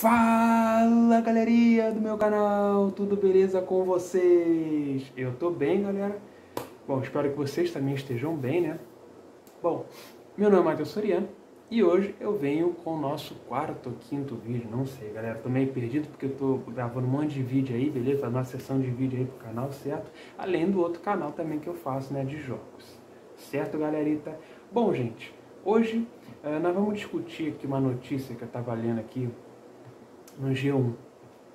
Fala galerinha do meu canal, tudo beleza com vocês? Eu tô bem galera, bom, espero que vocês também estejam bem né? Bom, meu nome é Matheus Soriano e hoje eu venho com o nosso quarto ou quinto vídeo, não sei galera, tô meio perdido porque eu tô gravando um monte de vídeo aí, beleza? Uma sessão de vídeo aí pro canal, certo? Além do outro canal também que eu faço, né, de jogos, certo galerita? Bom gente, hoje uh, nós vamos discutir aqui uma notícia que eu tava lendo aqui no G1.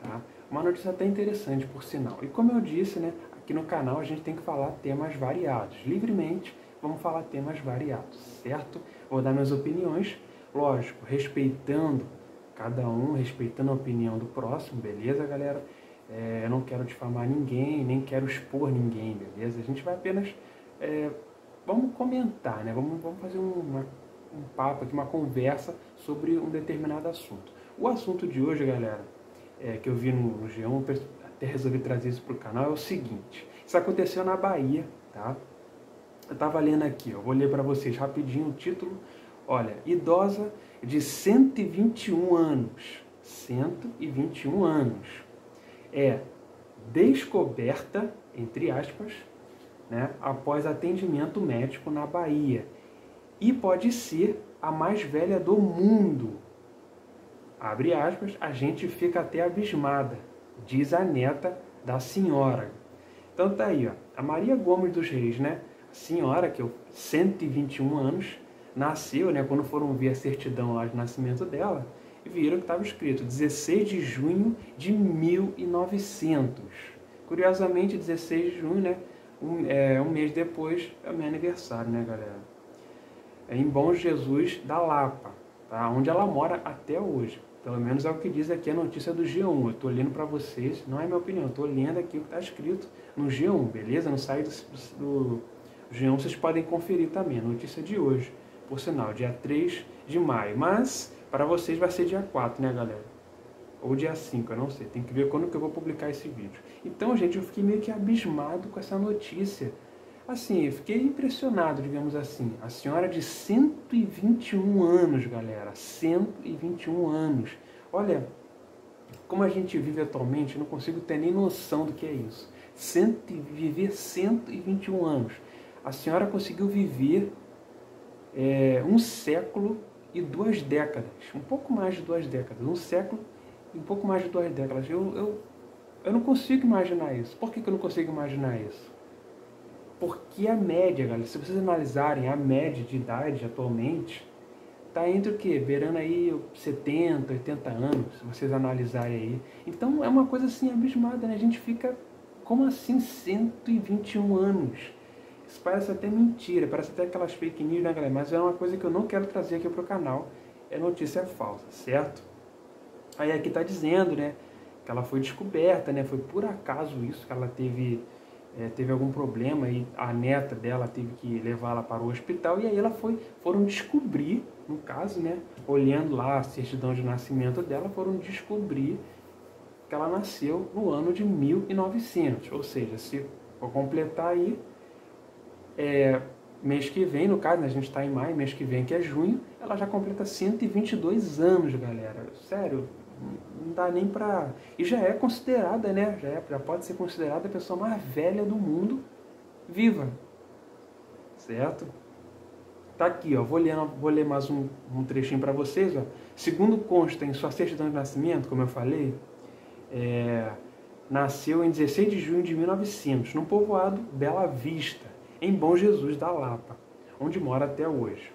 Tá? Uma notícia até interessante, por sinal. E como eu disse, né, aqui no canal a gente tem que falar temas variados. Livremente, vamos falar temas variados, certo? Vou dar minhas opiniões, lógico, respeitando cada um, respeitando a opinião do próximo, beleza, galera? É, eu não quero difamar ninguém, nem quero expor ninguém, beleza? A gente vai apenas... É, vamos comentar, né? Vamos, vamos fazer uma, um papo aqui, uma conversa sobre um determinado assunto. O assunto de hoje, galera, é, que eu vi no, no G1, até resolvi trazer isso para o canal, é o seguinte. Isso aconteceu na Bahia, tá? Eu estava lendo aqui, eu vou ler para vocês rapidinho o título. Olha, idosa de 121 anos, 121 anos, é descoberta, entre aspas, né, após atendimento médico na Bahia. E pode ser a mais velha do mundo, abre aspas, a gente fica até abismada, diz a neta da senhora. Então tá aí, ó, a Maria Gomes dos Reis, né? A senhora, que é 121 anos, nasceu, né? Quando foram ver a certidão lá de nascimento dela, viram que estava escrito 16 de junho de 1900. Curiosamente, 16 de junho, né? Um, é, um mês depois é meu aniversário, né, galera? É em Bom Jesus da Lapa, tá? Onde ela mora até hoje. Pelo menos é o que diz aqui a notícia do G1. Eu estou lendo para vocês, não é minha opinião, estou lendo aqui o que está escrito no G1, beleza? No site do, do G1 vocês podem conferir também, a notícia de hoje, por sinal, dia 3 de maio. Mas para vocês vai ser dia 4, né, galera? Ou dia 5, eu não sei, tem que ver quando que eu vou publicar esse vídeo. Então, gente, eu fiquei meio que abismado com essa notícia. Assim, eu fiquei impressionado, digamos assim. A senhora de 121 anos, galera. 121 anos. Olha, como a gente vive atualmente, eu não consigo ter nem noção do que é isso. Cento, viver 121 anos. A senhora conseguiu viver é, um século e duas décadas. Um pouco mais de duas décadas. Um século e um pouco mais de duas décadas. Eu, eu, eu não consigo imaginar isso. Por que, que eu não consigo imaginar isso? Porque a média, galera, se vocês analisarem a média de idade atualmente, está entre o que? Beirando aí 70, 80 anos, se vocês analisarem aí. Então é uma coisa assim abismada, né? A gente fica, como assim 121 anos? Isso parece até mentira, parece até aquelas fake news, né, galera? Mas é uma coisa que eu não quero trazer aqui para o canal. É notícia falsa, certo? Aí aqui está dizendo, né? Que ela foi descoberta, né? Foi por acaso isso que ela teve é, teve algum problema e a neta dela teve que levá-la para o hospital e aí ela foi, foram descobrir, no caso, né, olhando lá a certidão de nascimento dela, foram descobrir que ela nasceu no ano de 1900, ou seja, se for completar aí, é, mês que vem, no caso, né, a gente está em maio, mês que vem que é junho, ela já completa 122 anos, galera. Sério, não dá nem para e já é considerada, né? Já, é, já pode ser considerada a pessoa mais velha do mundo viva, certo? Tá aqui, ó. Vou ler, vou ler mais um, um trechinho para vocês, ó. Segundo consta em sua certidão de nascimento, como eu falei, é, nasceu em 16 de junho de 1900, no povoado Bela Vista, em Bom Jesus da Lapa, onde mora até hoje.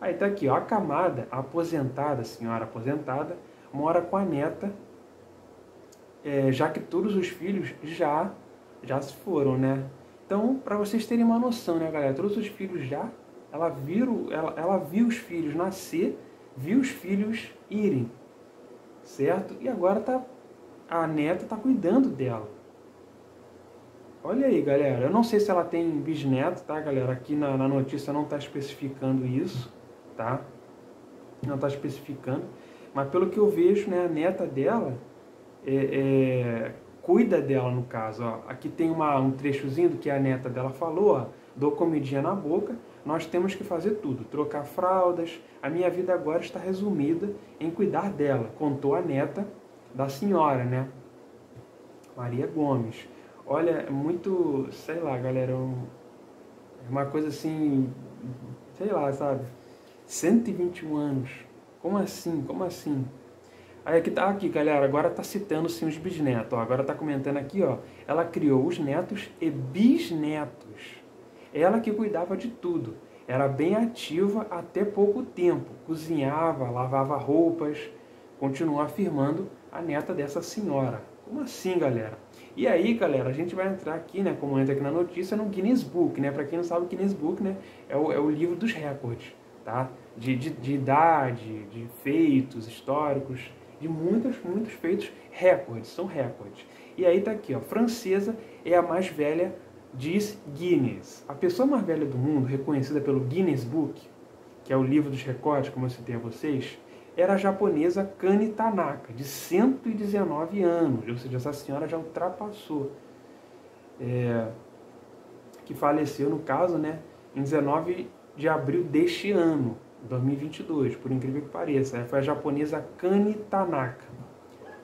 Aí tá aqui, ó, a camada aposentada, senhora aposentada, mora com a neta, é, já que todos os filhos já, já se foram, né? Então, para vocês terem uma noção, né, galera? Todos os filhos já, ela, viu, ela, ela viu os filhos nascer, viu os filhos irem, certo? E agora tá, a neta está cuidando dela. Olha aí, galera. Eu não sei se ela tem bisneto, tá, galera? Aqui na, na notícia não está especificando isso, tá? Não está especificando. Mas pelo que eu vejo, né, a neta dela é, é, cuida dela no caso. Ó. Aqui tem uma, um trechozinho do que a neta dela falou. Ó. dou comidinha na boca, nós temos que fazer tudo, trocar fraldas. A minha vida agora está resumida em cuidar dela, contou a neta da senhora, né? Maria Gomes. Olha, é muito, sei lá, galera, um, é uma coisa assim, sei lá, sabe? 121 anos. Como assim? Como assim? Aí aqui tá aqui, galera, agora tá citando sim os bisnetos, ó, agora tá comentando aqui, ó. Ela criou os netos e bisnetos. Ela que cuidava de tudo. Era bem ativa até pouco tempo. Cozinhava, lavava roupas. Continuou afirmando a neta dessa senhora. Como assim, galera? E aí, galera, a gente vai entrar aqui, né, como entra aqui na notícia, no Guinness Book, né? Para quem não sabe, o Guinness Book, né, é o, é o livro dos recordes, tá? De, de, de idade, de feitos históricos, de muitos, muitos feitos recordes, são recordes. E aí tá aqui, ó, francesa é a mais velha, diz Guinness. A pessoa mais velha do mundo, reconhecida pelo Guinness Book, que é o livro dos recordes, como eu citei a vocês, era a japonesa Kani Tanaka, de 119 anos, ou seja, essa senhora já ultrapassou, é, que faleceu, no caso, né, em 19 de abril deste ano, 2022, por incrível que pareça. Foi a japonesa Kani Tanaka.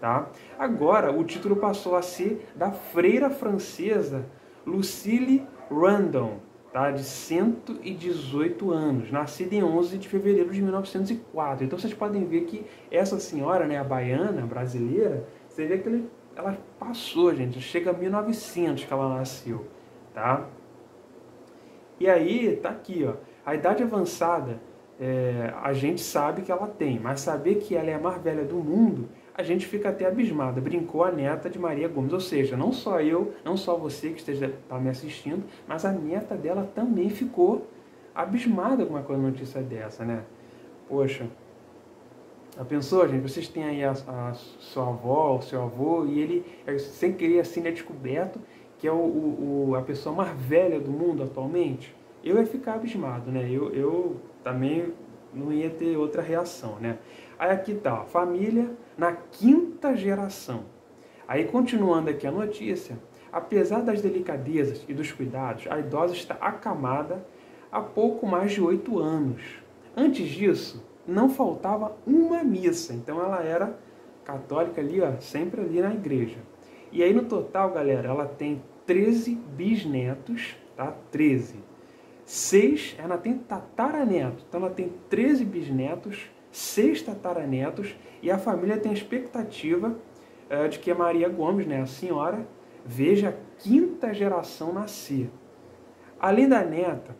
Tá? Agora, o título passou a ser da freira francesa Lucille Randon, tá? de 118 anos, nascida em 11 de fevereiro de 1904. Então vocês podem ver que essa senhora, né, a baiana, brasileira, você vê que ela passou, gente, chega a 1900 que ela nasceu, tá? E aí, tá aqui, ó, a idade avançada, é, a gente sabe que ela tem, mas saber que ela é a mais velha do mundo a gente fica até abismada. Brincou a neta de Maria Gomes. Ou seja, não só eu, não só você que esteja tá me assistindo, mas a neta dela também ficou abismada com uma notícia dessa, né? Poxa, a pensou, gente? Vocês têm aí a, a sua avó, o seu avô, e ele, é, sem querer assim, é descoberto que é o, o, a pessoa mais velha do mundo atualmente. Eu ia ficar abismado, né? Eu, eu também não ia ter outra reação, né? Aí aqui tá, família na quinta geração. Aí continuando aqui a notícia, apesar das delicadezas e dos cuidados, a idosa está acamada há pouco mais de oito anos. Antes disso, não faltava uma missa, então ela era católica ali, ó, sempre ali na igreja. E aí no total, galera, ela tem 13 bisnetos, tá? 13. Seis, ela tem tataraneto, então ela tem 13 bisnetos seis tataranetos e a família tem a expectativa uh, de que a Maria Gomes, né, a senhora, veja a quinta geração nascer. Além da neta,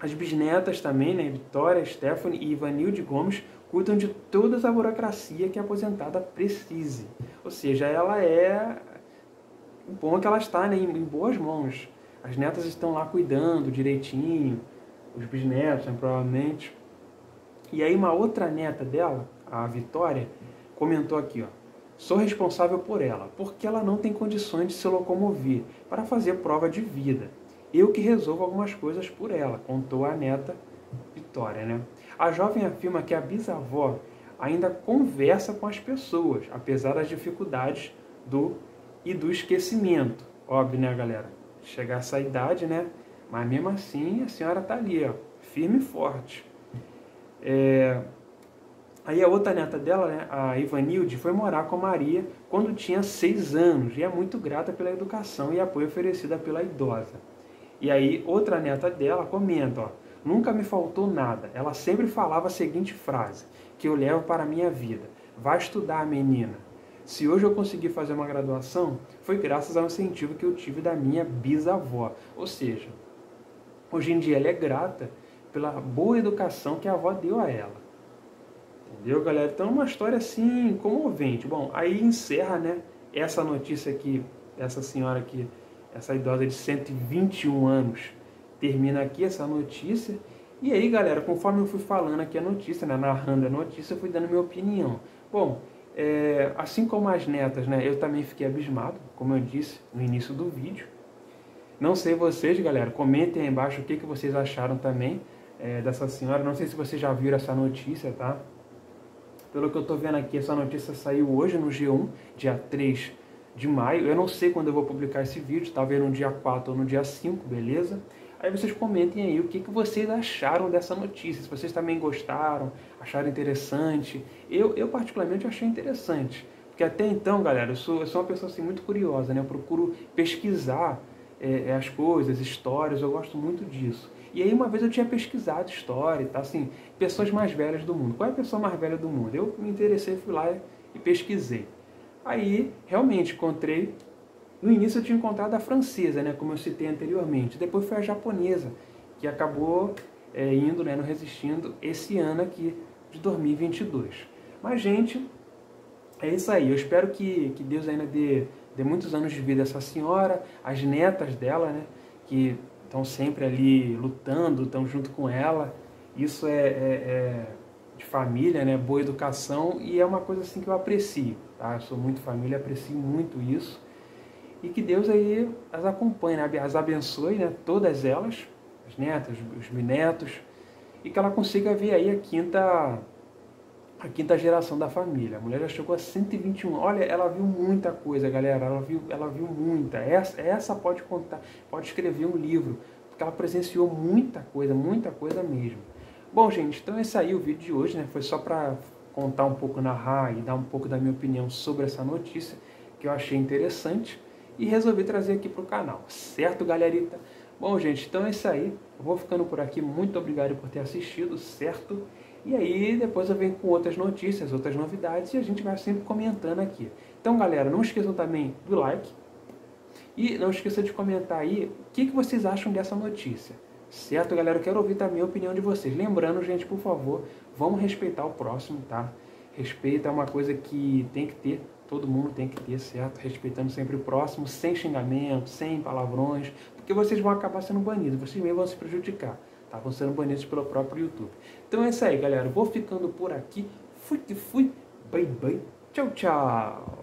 as bisnetas também, né, Vitória, Stephanie e Ivanilde Gomes, cuidam de toda a burocracia que a aposentada precise. Ou seja, ela é. O bom é que ela está né, em boas mãos. As netas estão lá cuidando direitinho, os bisnetos, né, provavelmente. E aí uma outra neta dela, a Vitória, comentou aqui, ó, sou responsável por ela, porque ela não tem condições de se locomover para fazer prova de vida. Eu que resolvo algumas coisas por ela, contou a neta Vitória, né? A jovem afirma que a bisavó ainda conversa com as pessoas, apesar das dificuldades do e do esquecimento. Óbvio, né, galera? Chegar a essa idade, né? Mas mesmo assim, a senhora tá ali, ó, firme e forte. É... Aí a outra neta dela, né, a Ivanilde, foi morar com a Maria quando tinha seis anos e é muito grata pela educação e apoio oferecida pela idosa. E aí outra neta dela comenta, ó, nunca me faltou nada. Ela sempre falava a seguinte frase, que eu levo para a minha vida. Vai estudar, menina. Se hoje eu consegui fazer uma graduação, foi graças ao incentivo que eu tive da minha bisavó. Ou seja, hoje em dia ela é grata pela boa educação que a avó deu a ela. Entendeu, galera? Então, é uma história assim comovente. Bom, aí encerra, né, essa notícia aqui, essa senhora aqui, essa idosa de 121 anos, termina aqui essa notícia. E aí, galera, conforme eu fui falando aqui a notícia, né, narrando a notícia, eu fui dando minha opinião. Bom, é, assim como as netas, né, eu também fiquei abismado, como eu disse no início do vídeo. Não sei vocês, galera, comentem aí embaixo o que, que vocês acharam também é, dessa senhora. Não sei se vocês já viram essa notícia, tá? Pelo que eu tô vendo aqui, essa notícia saiu hoje no G1, dia 3 de maio. Eu não sei quando eu vou publicar esse vídeo, talvez no dia 4 ou no dia 5, beleza? Aí vocês comentem aí o que, que vocês acharam dessa notícia, se vocês também gostaram, acharam interessante. Eu, eu particularmente achei interessante, porque até então, galera, eu sou, eu sou uma pessoa assim, muito curiosa, né? Eu procuro pesquisar é, as coisas, histórias, eu gosto muito disso. E aí uma vez eu tinha pesquisado história tal, assim, pessoas mais velhas do mundo. Qual é a pessoa mais velha do mundo? Eu me interessei, fui lá e pesquisei. Aí, realmente, encontrei no início eu tinha encontrado a francesa, né, como eu citei anteriormente. Depois foi a japonesa, que acabou é, indo, né, no Resistindo esse ano aqui de 2022. Mas, gente, é isso aí. Eu espero que, que Deus ainda dê, dê muitos anos de vida a essa senhora, as netas dela, né, que estão sempre ali lutando, estão junto com ela. Isso é, é, é, de família, né, boa educação e é uma coisa assim que eu aprecio. Tá? Eu sou muito família, aprecio muito isso e que Deus aí as acompanhe, né? as abençoe, né? todas elas, as netas, os bisnetos, e que ela consiga ver aí a quinta a quinta geração da família. A mulher já chegou a 121. Olha, ela viu muita coisa, galera. Ela viu, ela viu muita. Essa, essa pode contar, pode escrever um livro, porque ela presenciou muita coisa, muita coisa mesmo. Bom, gente, então esse aí o vídeo de hoje, né? Foi só para contar um pouco, narrar e dar um pouco da minha opinião sobre essa notícia que eu achei interessante e resolvi trazer aqui para o canal, certo, galerita? Bom, gente, então é isso aí. Eu vou ficando por aqui. Muito obrigado por ter assistido, certo? E aí depois eu venho com outras notícias, outras novidades e a gente vai sempre comentando aqui. Então, galera, não esqueçam também do like e não esqueça de comentar aí o que, que vocês acham dessa notícia. Certo, galera? Eu quero ouvir também a opinião de vocês. Lembrando, gente, por favor, vamos respeitar o próximo, tá? Respeito é uma coisa que tem que ter todo mundo tem que ter, certo? Respeitando sempre o próximo, sem xingamento, sem palavrões, porque vocês vão acabar sendo banidos, vocês mesmos vão se prejudicar, tá? Vão sendo banidos pelo próprio YouTube. Então é isso aí, galera. Vou ficando por aqui. Fui que fui. Bye, bye. Tchau, tchau.